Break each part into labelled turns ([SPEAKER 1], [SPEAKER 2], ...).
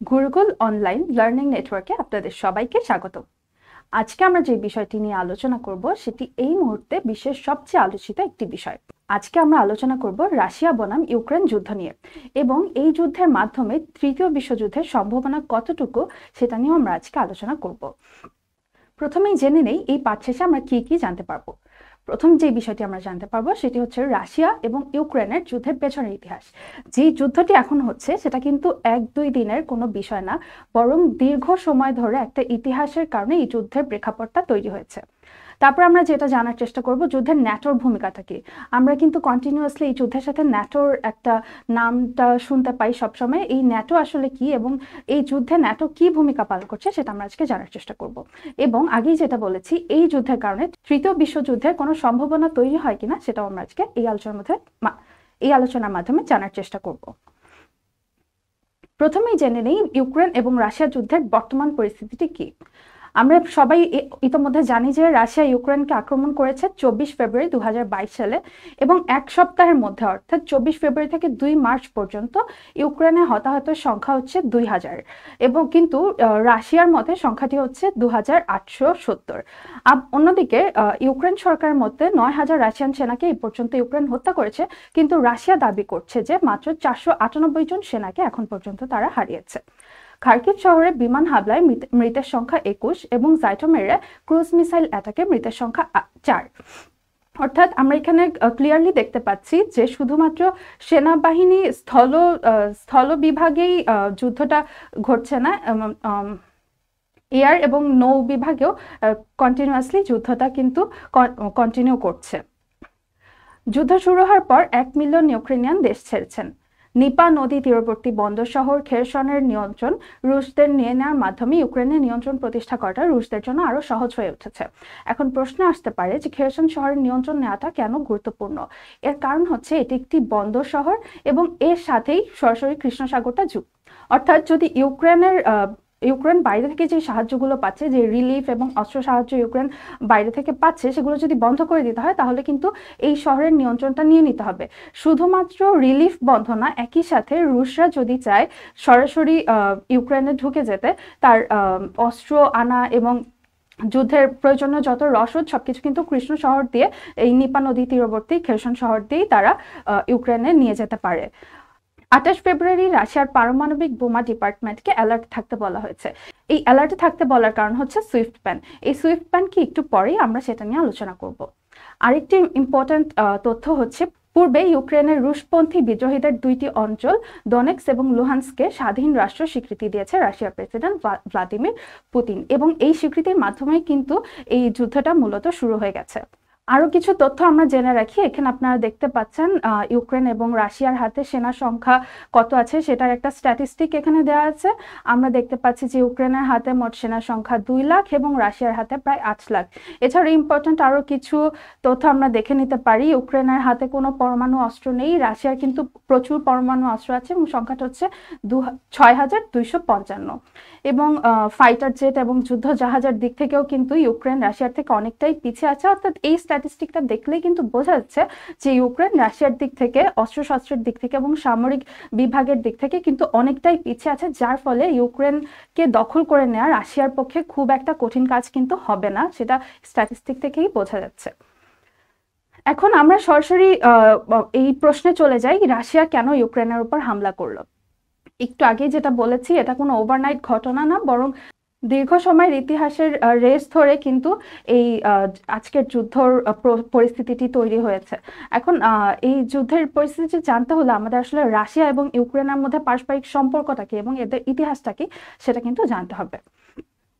[SPEAKER 1] Gurukul online learning নেটওয়ার্কে আপনাদের সবাইকে স্বাগত আজকে আমরা যে বিষয়টি নিয়ে আলোচনা করব, সেটি এই মুহূর্তে বিশ্বের সবচেয়ে আলোচিত একটি বিষয়। আজকে আমরা আলোচনা করব রাশিয়া বনাম ইউক্রেন যুদ্ধ নিয়ে এবং এই যুদ্ধের মাধ্যমে তৃতীয় বিশ্বযুদ্ধের সম্ভাবনা কতটুকু সেটা নিয়েও আমরা আজকে আলোচনা করব। প্রথমেই জেনে নেই, এই পাঠ শেষে আমরা কি কি জানতে পারব। প্রথম যে বিষয়টি আমরা জানতে পারব সেটি হচ্ছে রাশিয়া এবং ইউক্রেনের যুদ্ধের পেছনের ইতিহাস। যে যুদ্ধটি এখন হচ্ছে সেটা কিন্তু এক দুই দিনের কোনো বিষয় না, বরং দীর্ঘ সময় ধরে একটা ইতিহাসের কারণে এই যুদ্ধের প্রেক্ষাপটটা তৈরি হয়েছে। তারপর আমরা যেটা জানার চেষ্টা করব, যুদ্ধের ন্যাটোর ভূমিকাটা কি? আমরা কিন্তু কন্টিনিউয়াসলি এই যুদ্ধের সাথে ন্যাটোর একটা নামটা শুনতে পাই সবসময়, এই ন্যাটো আসলে কি এবং এই যুদ্ধে ন্যাটো কি ভূমিকা পালন করছে সেটা আমরা আজকে জানার চেষ্টা করব। এবং আগেই যেটা বলেছি, এই যুদ্ধের কারণে তৃতীয় বিশ্বযুদ্ধের কোনো সম্ভাবনা তৈরি হয় কিনা সেটাও আমরা আজকে এই আলোচনার মধ্যে এই আলোচনার মাধ্যমে জানার চেষ্টা করব। প্রথমেই জেনে নেই ইউক্রেন এবং রাশিয়া যুদ্ধের বর্তমান পরিস্থিতিটি কি। আমরা সবাই ইতোমধ্যে জানি যে রাশিয়া ইউক্রেনকে আক্রমণ করেছে চব্বিশ ফেব্রুয়ারি দুহাজার বাইশ সালে এবং এক সপ্তাহের মধ্যে, অর্থাৎ চব্বিশ ফেব্রুয়ারি থেকে দুই মার্চ পর্যন্ত ইউক্রেনে হতাহতের সংখ্যা হচ্ছে দুই হাজার এবং কিন্তু রাশিয়ার মতে সংখ্যাটি হচ্ছে দু হাজার আটশো সত্তর। অন্যদিকে ইউক্রেন সরকারের মধ্যে নয় হাজার রাশিয়ান সেনাকে এই পর্যন্ত ইউক্রেন হত্যা করেছে, কিন্তু রাশিয়া দাবি করছে যে মাত্র চারশো আটানব্বই জন সেনাকে এখন পর্যন্ত তারা হারিয়েছে। খার্কিভ শহরে বিমান হামলায় মৃতের সংখ্যা একুশ এবং জাইটোমেরে ক্রুজ মিসাইল অ্যাটাকে মৃতের সংখ্যা চার। অর্থাৎ আমরা এখানে ক্লিয়ারলি দেখতে পাচ্ছি যে শুধুমাত্র সেনাবাহিনী স্থল স্থল বিভাগেই যুদ্ধটা ঘটছে না এয়ার এবং নৌ বিভাগেও কন্টিনিউয়াসলি যুদ্ধটা কিন্তু কন্টিনিউ করছে। যুদ্ধ শুরু হওয়ার পর এক মিলিয়ন ইউক্রেনিয়ান দেশ ছেড়েছেন। নিপা নদী তীরবর্তী বন্দর শহর খেরসনের নিয়ন্ত্রণ রুশদের নিয়ে নেওয়ার মাধ্যমে ইউক্রেনের নিয়ন্ত্রণ প্রতিষ্ঠা করাটা রুশদের জন্য আরও সহজ হয়ে উঠেছে। এখন প্রশ্ন আসতে পারে যে খেরসন শহরের নিয়ন্ত্রণ নেওয়াটা কেন গুরুত্বপূর্ণ? এর কারণ হচ্ছে এটি একটি বন্দর শহর এবং এর সাথেই সরাসরি কৃষ্ণসাগরটা যুক্ত। অর্থাৎ যদি ইউক্রেনের ইউক্রেন বাইরে থেকে যে সাহায্যগুলো পাচ্ছে, যে রিলিফ এবং অস্ত্র সাহায্য ইউক্রেন বাইরে থেকে পাচ্ছে, সেগুলো যদি বন্ধ করে দিতে হয়, তাহলে কিন্তু এই শহরের নিয়ন্ত্রণটা নিয়ে নিতে হবে। শুধুমাত্র রিলিফ বন্ধ না, একই সাথে রুশরা যদি চায় সরাসরি ইউক্রেনে ঢুকে যেতে, তার অস্ত্র আনা এবং যুদ্ধের প্রয়োজনীয় যত রসদ সবকিছু কিন্তু কৃষ্ণ শহর দিয়ে, এই নিপা নদী তীরবর্তী খেরসন শহর দিয়েই তারা ইউক্রেনে নিয়ে যেতে পারে। আঠাশ ফেব্রুয়ারি রাশিয়ার পারমাণবিক বোমা ডিপার্টমেন্টকে অ্যালার্ট থাকতে বলা হয়েছে। এই অ্যালার্টে থাকতে বলার কারণ হচ্ছে সুইফট প্যান। এই সুইফট প্যান কি একটু পরেই আমরা সেটা নিয়ে আলোচনা করব। আরেকটি ইম্পর্ট্যান্ট তথ্য হচ্ছে, পূর্বে ইউক্রেনের রুশপন্থী বিদ্রোহীদের দুইটি অঞ্চল, ডনেক্স এবং লুহান্সকে স্বাধীন রাষ্ট্র স্বীকৃতি দিয়েছে রাশিয়ার প্রেসিডেন্ট ভ্লাদিমির পুতিন। এবং এই স্বীকৃতির মাধ্যমে কিন্তু এই যুদ্ধটা মূলত শুরু হয়ে গেছে। আরও কিছু তথ্য আমরা জেনে রাখি। এখানে আপনারা দেখতে পাচ্ছেন ইউক্রেন এবং রাশিয়ার হাতে সেনা সংখ্যা কত আছে সেটার একটা স্ট্যাটিস্টিক এখানে দেওয়া আছে। আমরা দেখতে পাচ্ছি যে ইউক্রেনের হাতে মোট সেনা সংখ্যা দুই লাখ এবং রাশিয়ার হাতে প্রায় আট লাখ। এছাড়া ইম্পর্টেন্ট আরও কিছু তথ্য আমরা দেখে নিতে পারি। ইউক্রেনের হাতে কোনো পরমাণু অস্ত্র নেই। রাশিয়ার কিন্তু প্রচুর পরমাণু অস্ত্র আছে এবং সংখ্যাটা হচ্ছে দু, ছয় হাজার দুইশো পঞ্চান্ন। এবং ফাইটার জেট এবং যুদ্ধ জাহাজের দিক থেকেও কিন্তু ইউক্রেন রাশিয়ার থেকে অনেকটাই পিছিয়ে আছে। অর্থাৎ এই স্ট্যাটিস্টিকটা দেখলেই কিন্তু বোঝা যাচ্ছে যে ইউক্রেন রাশিয়ার দিক থেকে, অস্ত্রশস্ত্রের দিক থেকে এবং সামরিক বিভাগের দিক থেকে কিন্তু অনেকটাই পিছিয়ে আছে, যার ফলে ইউক্রেনকে দখল করে নেওয়া রাশিয়ার পক্ষে খুব একটা কঠিন কাজ কিন্তু হবে না, সেটা স্ট্যাটিস্টিক থেকেই বোঝা যাচ্ছে। এখন আমরা সরাসরি এই প্রশ্নে চলে যাই, রাশিয়া কেন ইউক্রেনের উপর হামলা করল? একটু আগে যেটা বলেছি, এটা কোনো ওভারনাইট ঘটনা না, বরং দীর্ঘ সময়ের ইতিহাসের রেস ধরে কিন্তু এই আজকের যুদ্ধর পরিস্থিতিটি তৈরি হয়েছে। এখন এই যুদ্ধের পরিস্থিতি জানতে হলে আমাদের আসলে রাশিয়া এবং ইউক্রেনের মধ্যে পারস্পরিক সম্পর্কটা কি এবং এদের ইতিহাসটা কি সেটা কিন্তু জানতে হবে।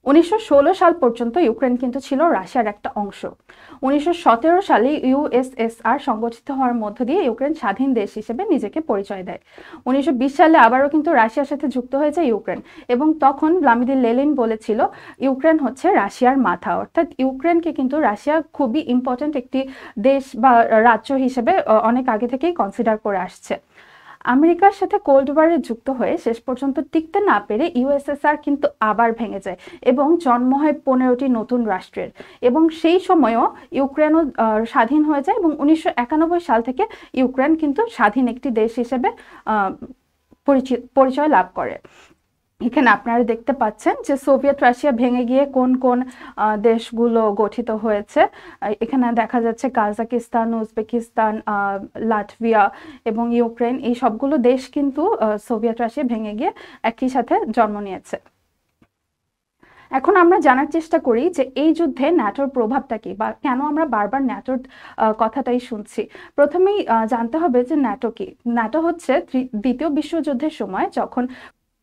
[SPEAKER 1] উনিশশো ষোলো সাল পর্যন্ত ইউক্রেন কিন্তু ছিল রাশিয়ার একটা অংশ। উনিশশো সালে ইউএসএসআর সংগঠিত হওয়ার মধ্য দিয়ে ইউক্রেন স্বাধীন দেশ হিসেবে নিজেকে পরিচয় দেয়। উনিশশো বিশ সালে আবারও কিন্তু রাশিয়ার সাথে যুক্ত হয়েছে ইউক্রেন এবং তখন ভ্লামিদির লেলিন বলেছিল, ইউক্রেন হচ্ছে রাশিয়ার মাথা। অর্থাৎ ইউক্রেনকে কিন্তু রাশিয়া খুবই ইম্পর্টেন্ট একটি দেশ বা রাজ্য হিসেবে অনেক আগে থেকেই কনসিডার করে আসছে। আমেরিকার সাথে কোল্ড ওয়ারে যুক্ত হয়ে শেষ পর্যন্ত টিকতে না পেরে ইউএসএসআর কিন্তু আবার ভেঙে যায় এবং জন্ম হয় পনেরোটি নতুন রাষ্ট্রের। এবং সেই সময়ও ইউক্রেনও স্বাধীন হয়ে যায় এবং উনিশশো একানব্বই সাল থেকে ইউক্রেন কিন্তু স্বাধীন একটি দেশ হিসেবে পরিচয় লাভ করে। এখানে আপনারা দেখতে পাচ্ছেন যে সোভিয়েত রাশিয়া ভেঙে গিয়ে কোন কোন দেশগুলো গঠিত হয়েছে। এখানে দেখা যাচ্ছে কাজাকিস্তান, উজবেকিস্তান লাটভিয়া এবং ইউক্রেন, এই সবগুলো দেশ কিন্তু সোভিয়েত রাশিয়া ভেঙে গিয়ে একই সাথে জন্ম নিয়েছে। এখন আমরা জানার চেষ্টা করি যে এই যুদ্ধে ন্যাটোর প্রভাবটা কি বা কেন আমরা বারবার ন্যাটোর কথাটাই শুনছি? প্রথমেই জানতে হবে যে ন্যাটো কি? ন্যাটো হচ্ছে দ্বিতীয় বিশ্বযুদ্ধের সময় যখন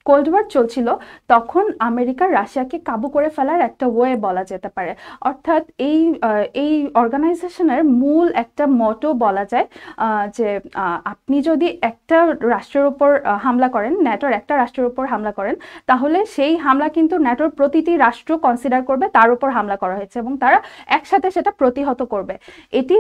[SPEAKER 1] কোল্ড ওয়ার চলছিল, তখন আমেরিকা রাশিয়াকে কাবু করে ফেলার একটা ওয়ে বলা যেতে পারে। অর্থাৎ এই এই অর্গানাইজেশনের মূল একটা মটো বলা যায় যে আপনি যদি একটা রাষ্ট্রের উপর হামলা করেন ন্যাটোর একটা রাষ্ট্রের উপর হামলা করেন, তাহলে সেই হামলা কিন্তু ন্যাটোর প্রতিটি রাষ্ট্র কনসিডার করবে, তার উপর হামলা করা হয়েছে এবং তারা একসাথে সেটা প্রতিহত করবে। এটি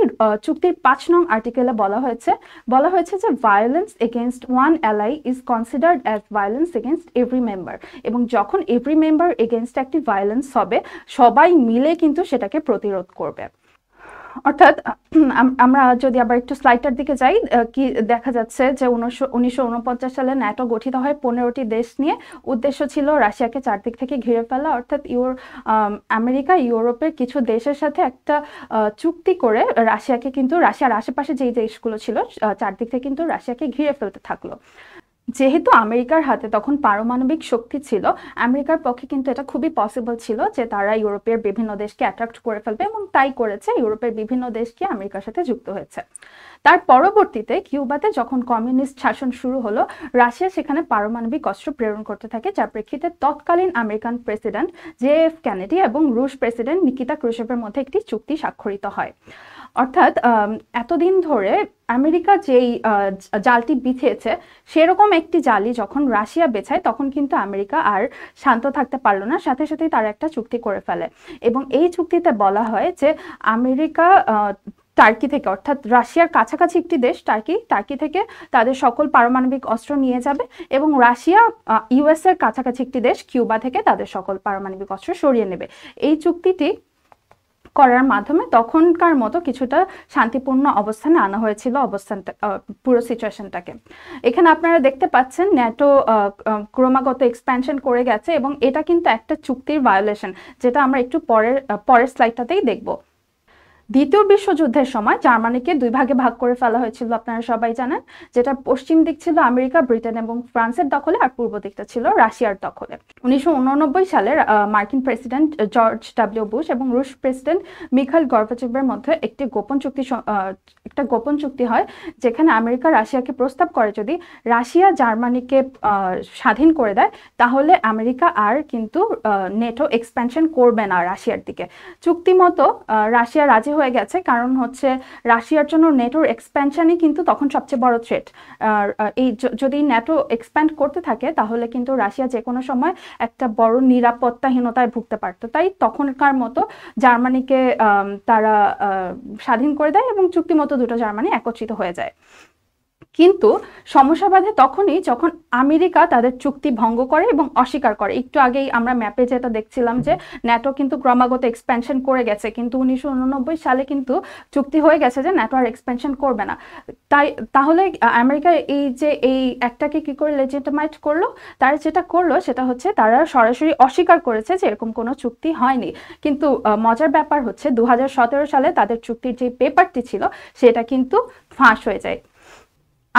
[SPEAKER 1] চুক্তির পাঁচ নং আর্টিকেলে বলা হয়েছে। বলা হয়েছে যে violence against one ally is considered as violence against against every member এবং যখন এভরি মেম্বার এগেনস্ট একটি ভায়োলেন্স হবে, সবাই মিলে কিন্তু সেটাকে প্রতিরোধ করবে। অর্থাৎ আমরা যদি আবার একটু স্লাইডটার দিকে যাই কি দেখা যাচ্ছে যে উনিশশো সালে ন্যাটো গঠিত হয় পনেরোটি দেশ নিয়ে। উদ্দেশ্য ছিল রাশিয়াকে চারদিক থেকে ঘিরে ফেলা। অর্থাৎ ইউর আমেরিকা, ইউরোপের কিছু দেশের সাথে একটা চুক্তি করে রাশিয়াকে কিন্তু, রাশিয়ার আশেপাশে যেই দেশগুলো ছিল চারদিক থেকে কিন্তু রাশিয়াকে ঘিরে ফেলতে থাকল। যেহেতু আমেরিকার হাতে তখন পারমাণবিক শক্তি ছিল, আমেরিকার পক্ষে কিন্তু এটা খুবই পসিবল ছিল যে তারা ইউরোপের বিভিন্ন দেশকে অ্যাট্রাক্ট করে ফেলবে এবং তাই করেছে, ইউরোপের বিভিন্ন দেশকে আমেরিকার সাথে যুক্ত হয়েছে। তার পরবর্তীতে কিউবাতে যখন কমিউনিস্ট শাসন শুরু হলো, রাশিয়া সেখানে পারমাণবিক অস্ত্র প্রেরণ করতে থাকে, যার প্রেক্ষিতে তৎকালীন American president J F Kennedy এবং রুশ প্রেসিডেন্ট নিকিতা ক্রুশেভের মধ্যে একটি চুক্তি স্বাক্ষরিত হয়। অর্থাৎ এতদিন ধরে আমেরিকা যেই জালটি বিছিয়েছে সেরকম একটি জালি যখন রাশিয়া বেছায়, তখন কিন্তু আমেরিকা আর শান্ত থাকতে পারল না। সাথে সাথেই তারা একটা চুক্তি করে ফেলে। এবং এই চুক্তিতে বলা হয় যে, আমেরিকা টার্কি থেকে, অর্থাৎ রাশিয়ার কাছাকাছি একটি দেশ, টার্কি টার্কি থেকে তাদের সকল পারমাণবিক অস্ত্র নিয়ে যাবে এবং রাশিয়া ইউএস এর কাছাকাছি একটি দেশ, কিউবা থেকে তাদের সকল পারমাণবিক অস্ত্র সরিয়ে নেবে। এই চুক্তিটি করার মাধ্যমে তখনকার মতো কিছুটা শান্তিপূর্ণ অবস্থানে আনা হয়েছিল অবস্থানটা পুরো সিচুয়েশনটাকে এখানে আপনারা দেখতে পাচ্ছেন ন্যাটো ক্রমাগত এক্সপ্যানশন করে গেছে এবং এটা কিন্তু একটা চুক্তির ভায়োলেশন যেটা আমরা একটু পরের পরের স্লাইডটাতেই দেখব। দ্বিতীয় বিশ্বযুদ্ধের সময় জার্মানিকে দুই ভাগে ভাগ করে ফেলা হয়েছিল, আপনারা সবাই জানেন। যেটা পশ্চিম দিক ছিল আমেরিকা, ব্রিটেন এবং ফ্রান্সের দখলে আর পূর্ব দিকটা ছিল রাশিয়ার দখলে। উনিশশো সালের মার্কিন প্রেসিডেন্ট জর্জ ডাব্লিউ বুশ এবং রুশ প্রেসিডেন্ট মিখাইল গর্বাচেভের মধ্যে একটি গোপন চুক্তি একটা গোপন চুক্তি হয়, যেখানে আমেরিকা রাশিয়াকে প্রস্তাব করে যদি রাশিয়া জার্মানিকে স্বাধীন করে দেয়, তাহলে আমেরিকা আর কিন্তু নেটো এক্সপ্যানশন করবে না রাশিয়ার দিকে। চুক্তি মতো রাশিয়া রাজি হয়ে গেছে। কারণ হচ্ছে রাশিয়ার জন্য নেটোর এক্সপ্যানশনই কিন্তু তখন সবচেয়ে বড় থ্রেট এই যদি নেটো এক্সপ্যান্ড করতে থাকে, তাহলে কিন্তু রাশিয়া যে কোনো সময় একটা বড় নিরাপত্তাহীনতায় ভুগতে পারত। তাই তখনকার মতো জার্মানিকে তারা স্বাধীন করে দেয় এবং চুক্তি মতো দুটো জার্মানি একত্রিত হয়ে যায়। কিন্তু সমস্যা বাধে তখনই যখন আমেরিকা তাদের চুক্তি ভঙ্গ করে এবং অস্বীকার করে। একটু আগেই আমরা ম্যাপে যেটা দেখছিলাম যে ন্যাটো কিন্তু ক্রমাগত এক্সপেনশন করে গেছে, কিন্তু উনিশশো উননব্বই সালে কিন্তু চুক্তি হয়ে গেছে যে ন্যাটো আর এক্সপেনশন করবে না। তাই, তাহলে আমেরিকা এই যে এই একটাকে কি করে লেজিটিমাইট করল? তারা যেটা করল সেটা হচ্ছে তারা সরাসরি অস্বীকার করেছে যে এরকম কোনো চুক্তি হয়নি। কিন্তু মজার ব্যাপার হচ্ছে দু হাজার সতেরো সালে তাদের চুক্তির যে পেপারটি ছিল সেটা কিন্তু ফাঁস হয়ে যায়।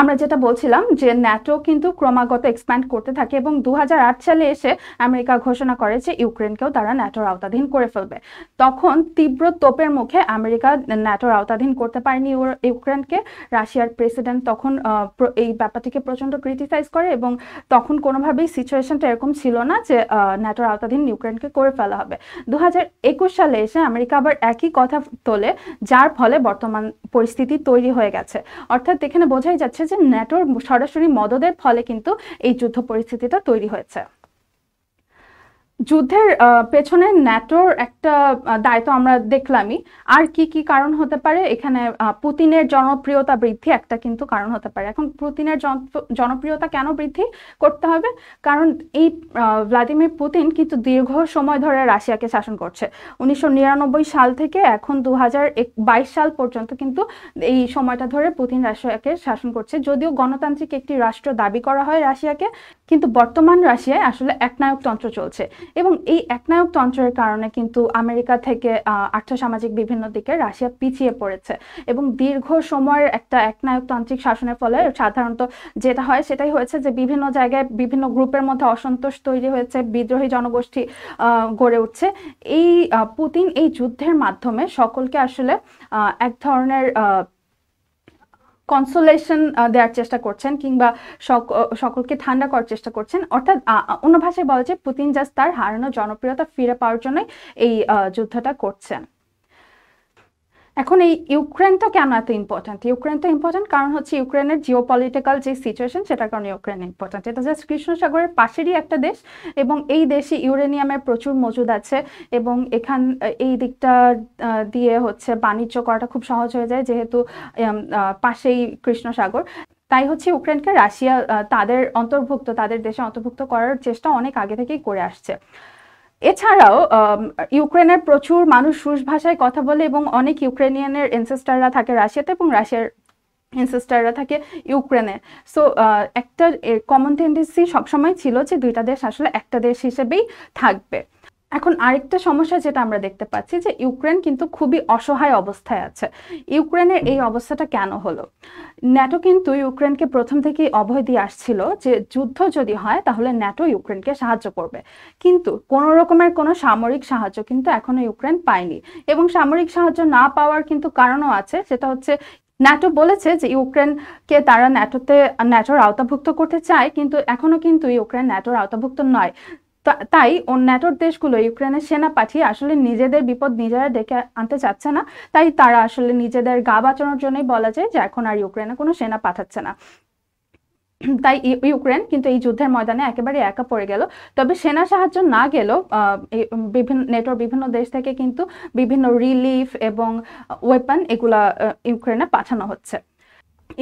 [SPEAKER 1] আমরা যেটা বলছিলাম যে ন্যাটো কিন্তু ক্রমাগত এক্সপ্যান্ড করতে থাকে এবং দু হাজার আট সালে এসে আমেরিকা ঘোষণা করে যে ইউক্রেনকেও তারা ন্যাটোর আওতাধীন করে ফেলবে। তখন তীব্র তোপের মুখে আমেরিকা ন্যাটোর আওতাধীন করতে পারেনি ইউক্রেনকে। রাশিয়ার প্রেসিডেন্ট তখন এই ব্যাপারটিকে প্রচণ্ড ক্রিটিসাইজ করে এবং তখন কোনোভাবেই সিচুয়েশনটা এরকম ছিল না যে ন্যাটোর আওতাধীন ইউক্রেনকে করে ফেলা হবে। দু হাজার একুশ সালে এসে আমেরিকা আবার একই কথা তোলে, যার ফলে বর্তমান পরিস্থিতি তৈরি হয়ে গেছে। অর্থাৎ এখানে বোঝাই যাচ্ছে যে ন্যাটোর সরাসরি মদদের ফলে কিন্তু এই যুদ্ধ পরিস্থিতিটা তৈরি হয়েছে। যুদ্ধের পেছনে ন্যাটোর একটা দায়িত্ব আমরা দেখলামই। আর কি কি কারণ হতে পারে? এখানে পুতিনের জনপ্রিয়তা বৃদ্ধি একটা কিন্তু কারণ হতে পারে। এখন পুতিনের জনপ্রিয়তা কেন বৃদ্ধি করতে হবে? কারণ এই ভ্লাদিমির পুতিন কিন্তু দীর্ঘ সময় ধরে রাশিয়াকে শাসন করছে। উনিশশো নিরানব্বই সাল থেকে এখন দু হাজার বাইশ সাল পর্যন্ত কিন্তু এই সময়টা ধরে পুতিন রাশিয়াকে শাসন করছে। যদিও গণতান্ত্রিক একটি রাষ্ট্র দাবি করা হয় রাশিয়াকে কিন্তু বর্তমান রাশিয়ায় আসলে একনায়কতন্ত্র চলছে। এবং এই একনায়কতন্ত্রের কারণে কিন্তু আমেরিকা থেকে আর্থসামাজিক বিভিন্ন দিকে রাশিয়া পিছিয়ে পড়েছে। এবং দীর্ঘ সময়ের একটা একনায়কতান্ত্রিক শাসনের ফলে সাধারণত যেটা হয়, সেটাই হয়েছে যে বিভিন্ন জায়গায় বিভিন্ন গ্রুপের মধ্যে অসন্তোষ তৈরি হয়েছে, বিদ্রোহী জনগোষ্ঠী গড়ে উঠছে। এই পুতিন এই যুদ্ধের মাধ্যমে সকলকে আসলে এক ধরনের কনসোলেশন দেওয়ার চেষ্টা করছেন কিংবা সকলকে ঠান্ডা করার চেষ্টা করছেন। অর্থাৎ অন্য ভাষায় বলা যায়, পুতিন জাস্ট তার হারানো জনপ্রিয়তা ফিরে পাওয়ার জন্যই এই যুদ্ধটা করছেন। এখন এই ইউক্রেনটা কেন এত ইম্পর্ট্যান্ট ইউক্রেনটা ইম্পর্ট্যান্ট কারণ হচ্ছে ইউক্রেনের জিও পলিটিক্যাল যে সিচুয়েশন সেটার কারণে ইউক্রেন ইম্পর্ট্যান্ট এটা জাস্ট কৃষ্ণ সাগরের পাশেরই একটা দেশ এবং এই দেশে ইউরেনিয়ামের প্রচুর মজুদ আছে এবং এখান, এই দিকটা দিয়ে হচ্ছে বাণিজ্য করাটা খুব সহজ হয়ে যায় যেহেতু পাশেই কৃষ্ণ সাগর তাই হচ্ছে ইউক্রেনকে রাশিয়া তাদের অন্তর্ভুক্ত, তাদের দেশে অন্তর্ভুক্ত করার চেষ্টা অনেক আগে থেকেই করে আসছে। এছাড়াও ইউক্রেনের প্রচুর মানুষ রুশ ভাষায় কথা বলে এবং অনেক ইউক্রেনিয়ানের এনসেস্টাররা থাকে রাশিয়াতে এবং রাশিয়ার এনসেস্টাররা থাকে ইউক্রেনে। সো একটা কমন টেন্ডেন্সি সবসময় ছিল যে দুইটা দেশ আসলে একটা দেশ হিসেবেই থাকবে। এখন আরেকটা সমস্যা যেটা আমরা দেখতে পাচ্ছি যে ইউক্রেন কিন্তু খুবই অসহায় অবস্থায় আছে। ইউক্রেনের এই অবস্থাটা কেন হলো? ন্যাটো কিন্তু ইউক্রেনকে প্রথম থেকেই অভয় দিয়ে আসছিল যে যুদ্ধ যদি হয় তাহলে ন্যাটো ইউক্রেনকে সাহায্য করবে। কিন্তু কোনো রকমের কোনো সামরিক সাহায্য কিন্তু এখনও ইউক্রেন পায়নি এবং সামরিক সাহায্য না পাওয়ার কিন্তু কারণও আছে। সেটা হচ্ছে ন্যাটো বলেছে যে ইউক্রেনকে তারা ন্যাটোতে, ন্যাটোর আওতাভুক্ত করতে চায়, কিন্তু এখনও কিন্তু ইউক্রেন ন্যাটোর আওতাভুক্ত নয়। তাই ন্যাটোর দেশগুলো ইউক্রেনের সেনা পাঠিয়ে আসলে নিজেদের বিপদ নিজেরা ডেকে আনতে চাচ্ছে না। তাই তারা আসলে নিজেদের গা বাঁচানোর জন্যই বলা যায় যে, এখন আর ইউক্রেনে কোনো সেনা পাঠাচ্ছে না। তাই ইউক্রেন কিন্তু এই যুদ্ধের ময়দানে একেবারে একা পড়ে গেল। তবে সেনা সাহায্য না গেলেও বিভিন্ন, নেটোর বিভিন্ন দেশ থেকে কিন্তু বিভিন্ন রিলিফ এবং ওয়েপন এগুলা ইউক্রেনে পাঠানো হচ্ছে।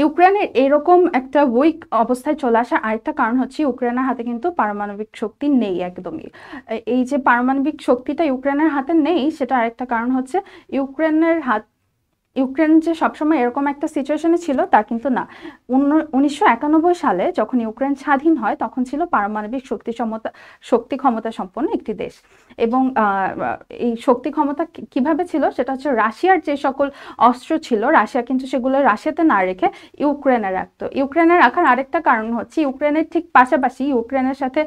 [SPEAKER 1] ইউক্রেনের এরকম একটা উইক অবস্থায় চলে আসার আরেকটা কারণ হচ্ছে ইউক্রেনের হাতে কিন্তু পারমাণবিক শক্তি নেই একদমই। এই যে পারমাণবিক শক্তিটা ইউক্রেনের হাতে নেই, সেটা আরেকটা কারণ হচ্ছে ইউক্রেনের হাত ইউক্রেন যে সবসময় এরকম একটা সিচুয়েশনে ছিল, তা কিন্তু না। উনিশশো একানব্বই সালে যখন ইউক্রেন স্বাধীন হয়, তখন ছিল পারমাণবিক শক্তি ক্ষমতা শক্তি ক্ষমতা সম্পন্ন একটি দেশ। এবং এই শক্তি ক্ষমতা কীভাবে ছিল? সেটা হচ্ছে রাশিয়ার যে সকল অস্ত্র ছিল, রাশিয়া কিন্তু সেগুলো রাশিয়াতে না রেখে ইউক্রেনে রাখতো। ইউক্রেনে রাখার আরেকটা কারণ হচ্ছে ইউক্রেনের ঠিক পাশাপাশি ইউক্রেনের সাথে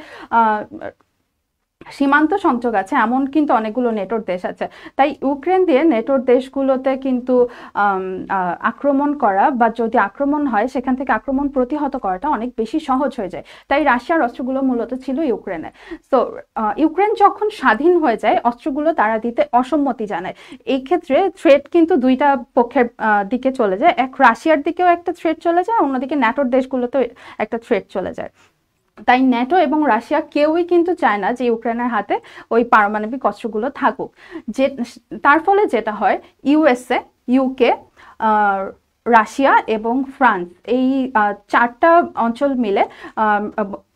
[SPEAKER 1] সীমান্ত সংযোগ আছে, এমন কিন্তু অনেকগুলো নেটোর দেশ আছে। তাই ইউক্রেন দিয়ে নেটোর দেশগুলোতে কিন্তু আক্রমণ করা বা যদি আক্রমণ হয়, সেখান থেকে আক্রমণ প্রতিহত করাটা অনেক বেশি সহজ হয়ে যায়। তাই রাশিয়ার অস্ত্রগুলো মূলত ছিল ইউক্রেনে। তো ইউক্রেন যখন স্বাধীন হয়ে যায়, অস্ত্রগুলো তারা দিতে অসম্মতি জানায়। এই ক্ষেত্রে থ্রেট কিন্তু দুইটা পক্ষের দিকে চলে যায়। এক রাশিয়ার দিকেও একটা থ্রেট চলে যায়, অন্যদিকে ন্যাটোর দেশগুলোতেও একটা থ্রেট চলে যায়। তাই ন্যাটো এবং রাশিয়া কেউই কিন্তু চায় না যে ইউক্রেনের হাতে ওই পারমাণবিক অস্ত্রগুলো থাকুক। যে, তার ফলে যেটা হয়, ইউএসএ, ইউকে রাশিয়া এবং ফ্রান্স এই চারটা অঞ্চল মিলে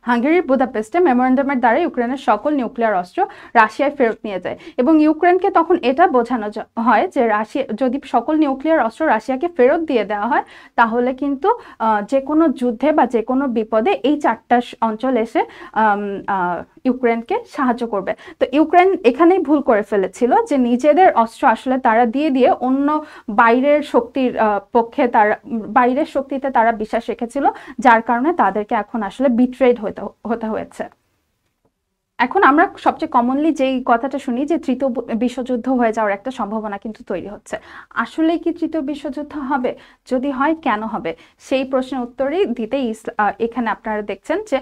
[SPEAKER 1] হাঙ্গেরির বুদাপেস্টে মেমোরেন্ডামের দ্বারা ইউক্রেনের সকল নিউক্লিয়ার অস্ত্র রাশিয়ায় ফেরত নিয়ে যায় এবং ইউক্রেনকে তখন এটা বোঝানো হয় যে রাশিয়া যদি সকল নিউক্লিয়ার অস্ত্র রাশিয়াকে ফেরত দিয়ে দেওয়া হয়, তাহলে কিন্তু যে কোনো যুদ্ধে বা যে কোনো বিপদে এই চারটা অঞ্চল এসে ইউক্রেনকে সাহায্য করবে। তো ইউক্রেন এখানেই ভুল করে ফেলেছিল যে নিজেদের অস্ত্র আসলে তারা দিয়ে দিয়ে অন্য বাইরের শক্তির পক্ষে তারা বাইরের শক্তিতে তারা বিশ্বাস রেখেছিল, যার কারণে তাদেরকে এখন আসলে বিট্রেড হতে হতে হয়েছে। এখন আমরা সবচেয়ে কমনলি যেই কথাটা শুনি যে তৃতীয় বিশ্বযুদ্ধ হয়ে যাওয়ার একটা সম্ভাবনা কিন্তু তৈরি হচ্ছে। আসলে কি তৃতীয় বিশ্বযুদ্ধ হবে? যদি হয় কেন হবে? সেই প্রশ্নের উত্তরই দিতেই এখানে আপনারা দেখছেন যে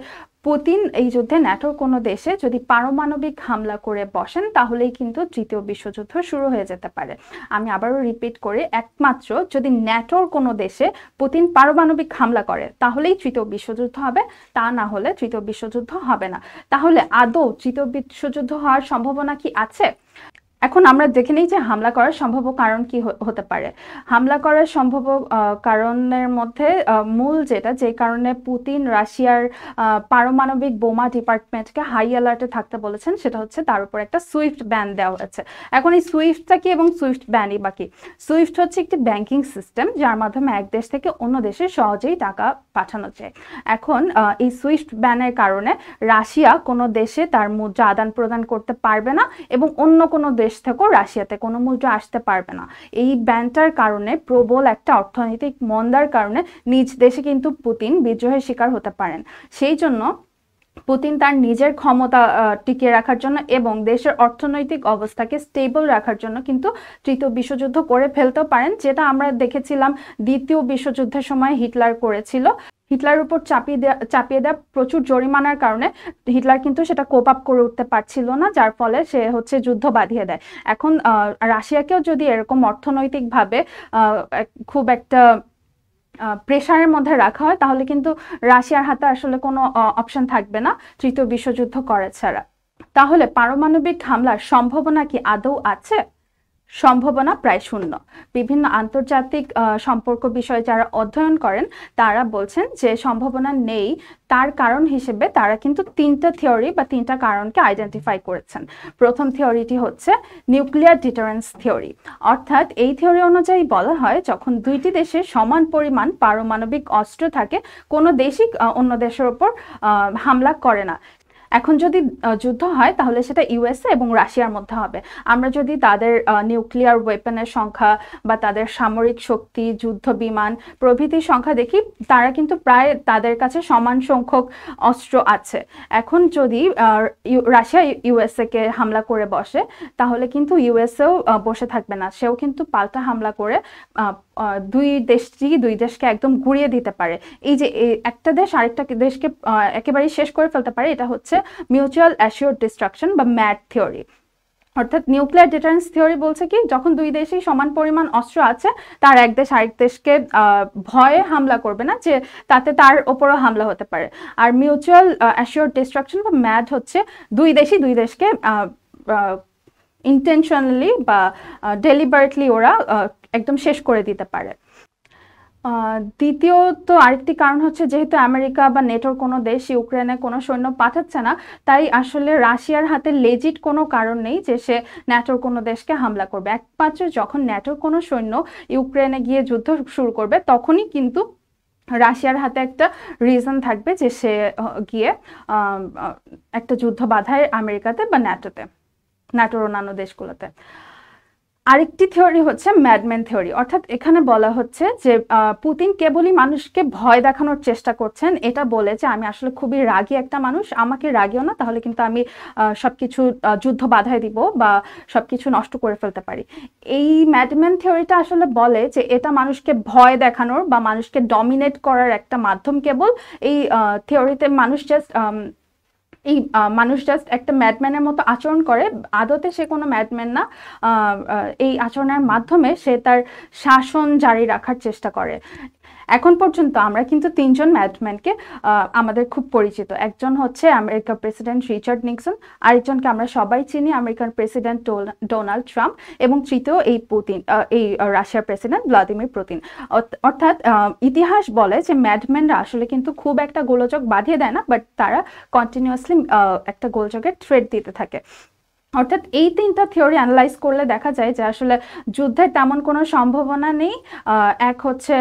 [SPEAKER 1] পুতিন এই যুদ্ধে ন্যাটোর কোনো দেশে যদি পারমাণবিক হামলা করে বসেন, তাহলেই কিন্তু তৃতীয় বিশ্বযুদ্ধ শুরু হয়ে যেতে পারে। আমি আবারও রিপিট করে, একমাত্র যদি ন্যাটোর কোনো দেশে পুতিন পারমাণবিক হামলা করে, তাহলেই তৃতীয় বিশ্বযুদ্ধ হবে। তা না হলে তৃতীয় বিশ্বযুদ্ধ হবে না। তাহলে আদৌ তৃতীয় বিশ্বযুদ্ধ হওয়ার সম্ভাবনা কি আছে? এখন আমরা দেখে নিই যে হামলা করার সম্ভাব্য কারণ কি হতে পারে। হামলা করার সম্ভাব্য কারণের মধ্যে মূল যেটা, যে কারণে পুতিন রাশিয়ার পারমাণবিক বোমা ডিপার্টমেন্টকে হাই অ্যালার্টে থাকতে বলেছেন, সেটা হচ্ছে তার উপর একটা সুইফট ব্যান দেওয়া হয়েছে। এখন এই সুইফটটা কি এবং সুইফট ব্যানই বাকি সুইফট হচ্ছে একটি ব্যাংকিং সিস্টেম, যার মাধ্যমে এক দেশ থেকে অন্য দেশে সহজেই টাকা পাঠানো যায়। এখন এই সুইফট ব্যানের কারণে রাশিয়া কোনো দেশে তার মুদ্রা আদান প্রদান করতে পারবে না এবং অন্য কোনো দেশ দেশ থেকেও রাশিয়াতে কোনো মুদ্রা আসতে পারবে না। এই ব্যানটার কারণে প্রবল একটা অর্থনৈতিক মন্দার কারণে নিজ দেশে কিন্তু পুতিন বিদ্রোহের শিকার হতে পারেন। সেই জন্য পুতিন তার নিজের ক্ষমতা টিকিয়ে রাখার জন্য এবং দেশের অর্থনৈতিক অবস্থাকে স্টেবল রাখার জন্য কিন্তু তৃতীয় বিশ্বযুদ্ধ করে ফেলতেও পারেন, যেটা আমরা দেখেছিলাম দ্বিতীয় বিশ্বযুদ্ধের সময় হিটলার করেছিল। হিটলারের উপর চাপিয়ে দেওয়া চাপিয়ে দেওয়া প্রচুর জরিমানার কারণে হিটলার কিন্তু সেটা কোপ আপ করে উঠতে পারছিল না, যার ফলে সে হচ্ছে যুদ্ধ বাঁধিয়ে দেয়। এখন রাশিয়াকেও যদি এরকম অর্থনৈতিকভাবে খুব একটা প্রেশারের মধ্যে রাখা হয়, তাহলে কিন্তু রাশিয়ার হাতে আসলে কোনো অপশন থাকবে না তৃতীয় বিশ্বযুদ্ধ করা ছাড়া। তাহলে পারমাণবিক হামলার সম্ভাবনা কি আদৌ আছে? সম্ভাবনা প্রায় শূন্য। বিভিন্ন আন্তর্জাতিক সম্পর্ক বিষয়ে যারা অধ্যয়ন করেন, তারা বলছেন যে সম্ভাবনা নেই। তার কারণ হিসেবে তারা কিন্তু তিনটা থিওরি বা তিনটা কারণকে আইডেন্টিফাই করেছেন। প্রথম থিওরিটি হচ্ছে নিউক্লিয়ার ডিটারেন্স থিওরি অর্থাৎ এই থিওরি অনুযায়ী বলা হয়, যখন দুইটি দেশে সমান পরিমাণ পারমাণবিক অস্ত্র থাকে, কোনো দেশই অন্য দেশের ওপর হামলা করে না। এখন যদি যুদ্ধ হয়, তাহলে সেটা ইউএসএ এবং রাশিয়ার মধ্যে হবে। আমরা যদি তাদের নিউক্লিয়ার ওয়েপনের সংখ্যা বা তাদের সামরিক শক্তি, যুদ্ধ বিমান, প্রভৃতির সংখ্যা দেখি, তারা কিন্তু প্রায় তাদের কাছে সমান সংখ্যক অস্ত্র আছে। এখন যদি রাশিয়া ইউএসএ কে হামলা করে বসে, তাহলে কিন্তু ইউএসএও বসে থাকবে না। সেও কিন্তু পাল্টা হামলা করে দুই দেশটি দুই দেশকে একদম ঘুরিয়ে দিতে পারে। এই যে একটা দেশ আরেকটা দেশকে একেবারেই শেষ করে ফেলতে পারে, এটা হচ্ছে মিউচুয়াল অ্যাসিওর ডিস্ট্রাকশন বা ম্যাট থিওরি অর্থাৎ নিউক্লিয়ার ডিটারেন্স থিওরি বলছে কি, যখন দুই দেশেই সমান পরিমাণ অস্ত্র আছে, তার এক দেশ আরেক দেশকে ভয়ে হামলা করবে না, যে তাতে তার ওপরও হামলা হতে পারে। আর মিউচুয়াল অ্যাসিওর ডিস্ট্রাকশন বা ম্যাড হচ্ছে দুই দেশই দুই দেশকে ইন্টেনশনালি বা ডেলিবারেটলি ওরা একদম শেষ করে দিতে পারে। দ্বিতীয়ত আরেকটি কারণ হচ্ছে যেহেতু আমেরিকা বা নেটোর কোনো দেশ ইউক্রেনে কোনো সৈন্য পাঠাচ্ছে না, তাই আসলে রাশিয়ার হাতে লেজিট কোনো কারণ নেই যে সে ন্যাটোর কোনো দেশকে হামলা করবে। একমাত্র যখন ন্যাটোর কোনো সৈন্য ইউক্রেনে গিয়ে যুদ্ধ শুরু করবে, তখনই কিন্তু রাশিয়ার হাতে একটা রিজন থাকবে যে সে গিয়ে একটা যুদ্ধ বাধায় আমেরিকাতে বা ন্যাটোতে ন্যাটোর অন্যান্য দেশগুলোতে। আরেকটি থিওরি হচ্ছে ম্যাডম্যান থিওরি। অর্থাৎ এখানে বলা হচ্ছে যে পুতিন কেবলই মানুষকে ভয় দেখানোর চেষ্টা করছেন। এটা বলে যে, আমি আসলে খুবই রাগী একটা মানুষ, আমাকে রাগিও না, তাহলে কিন্তু আমি সবকিছু যুদ্ধ বাধায় দিব বা সবকিছু নষ্ট করে ফেলতে পারি। এই ম্যাডম্যান থিওরিটা আসলে বলে যে, এটা মানুষকে ভয় দেখানোর বা মানুষকে ডমিনেট করার একটা মাধ্যম কেবল এই থিওরিতে মানুষ জাস্ট এই মানুষ জাস্ট একটা ম্যাডম্যানের মতো আচরণ করে। আদতে সে কোনো ম্যাডম্যান না। এই আচরণের মাধ্যমে সে তার শাসন জারি রাখার চেষ্টা করে। এখন পর্যন্ত আমরা কিন্তু তিনজন ম্যাডম্যানকে আমাদের খুব পরিচিত। একজন হচ্ছে আমেরিকার প্রেসিডেন্ট রিচার্ড নিক্সন, আরেকজনকে আমরা সবাই চিনি, আমেরিকার প্রেসিডেন্ট ডোনাল্ড ট্রাম্প এবং তৃতীয় এই পুতিন এই রাশিয়ার প্রেসিডেন্ট ভ্লাদিমির পুতিন। অর্থাৎ ইতিহাস বলে যে ম্যাডম্যানরা আসলে কিন্তু খুব একটা গোলযোগ বাঁধিয়ে দেয় না, বাট তারা কন্টিনিউয়াসলি একটা গোলযোগের থ্রেড দিতে থাকে। অর্থাৎ এই তিনটা থিওরি অ্যানালাইজ করলে দেখা যায় যে আসলে যুদ্ধের তেমন কোনো সম্ভাবনা নেই। এক হচ্ছে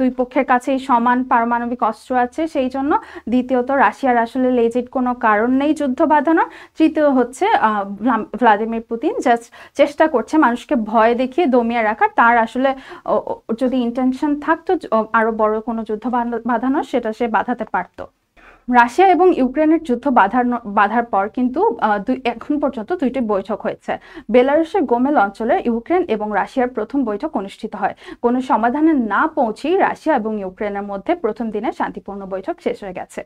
[SPEAKER 1] দুই পক্ষের কাছেই সমান পারমাণবিক অস্ত্র আছে, সেই জন্য দ্বিতীয়ত রাশিয়ার আসলে লেজিট কোনো কারণ নেই যুদ্ধ বাঁধানোর। তৃতীয় হচ্ছে ভ্লাদিমির পুতিন জাস্ট চেষ্টা করছে মানুষকে ভয় দেখিয়ে দমিয়ে রাখার। তার আসলে যদি ইন্টেনশন থাকতো আরও বড় কোনো যুদ্ধ বাঁধানোর, সেটা সে বাঁধাতে পারতো। রাশিয়া এবং ইউক্রেনের যুদ্ধ বাধার বাধার পর কিন্তু এখন পর্যন্ত দুইটি বৈঠক হয়েছে। বেলারুশের গোমেল অঞ্চলে ইউক্রেন এবং রাশিয়ার প্রথম বৈঠক অনুষ্ঠিত হয়। কোনো সমাধানে না পৌঁছেই রাশিয়া এবং ইউক্রেনের মধ্যে প্রথম দিনে শান্তিপূর্ণ বৈঠক শেষ হয়ে গেছে।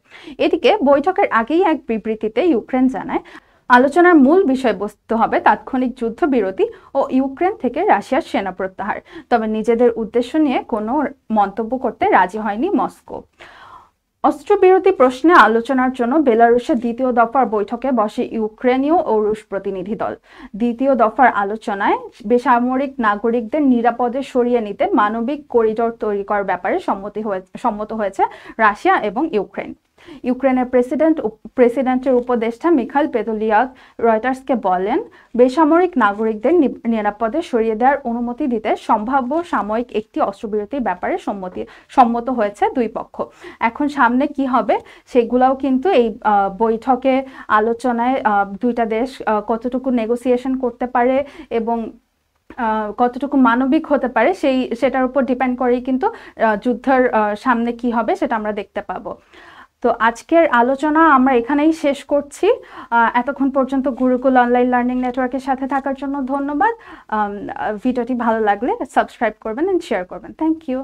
[SPEAKER 1] এদিকে বৈঠকের আগেই এক বিবৃতিতে ইউক্রেন জানায়, আলোচনার মূল বিষয়বস্তু হবে তাৎক্ষণিক যুদ্ধবিরতি ও ইউক্রেন থেকে রাশিয়ার সেনা প্রত্যাহার। তবে নিজেদের উদ্দেশ্য নিয়ে কোনো মন্তব্য করতে রাজি হয়নি মস্কো। অস্ত্রবিরতি প্রশ্নে আলোচনার জন্য বেলারুশে দ্বিতীয় দফার বৈঠকে বসে ইউক্রেনীয় ও রুশ প্রতিনিধি দল। দ্বিতীয় দফার আলোচনায় বেসামরিক নাগরিকদের নিরাপদে সরিয়ে নিতে মানবিক করিডোর তৈরি করার ব্যাপারে সম্মতি হয়েছে সম্মত হয়েছে রাশিয়া এবং ইউক্রেন। ইউক্রেনের প্রেসিডেন্ট প্রেসিডেন্টের উপদেষ্টা মিখাইল পেদোলিয়াক রয়টার্সকে বলেন, বেসামরিক নাগরিকদের নিরাপদে সরিয়ে দেওয়ার অনুমতি দিতে সম্ভাব্য সাময়িক একটি অস্ত্রবিরতির ব্যাপারে সম্মতি, সম্মত হয়েছে দুই পক্ষ। এখন সামনে কি হবে সেগুলাও কিন্তু এই বৈঠকে আলোচনায় দুইটা দেশ কতটুকু নেগোসিয়েশন করতে পারে এবং কতটুকু মানবিক হতে পারে সেই, সেটার উপর ডিপেন্ড করেই কিন্তু যুদ্ধের সামনে কি হবে সেটা আমরা দেখতে পাবো। তো আজকের আলোচনা আমরা এখানেই শেষ করছি। এতক্ষণ পর্যন্ত গুরুকুল অনলাইন লার্নিং নেটওয়ার্কের সাথে থাকার জন্য ধন্যবাদ। ভিডিওটি ভালো লাগলে সাবস্ক্রাইব করবেন অ্যান্ড শেয়ার করবেন। Thank you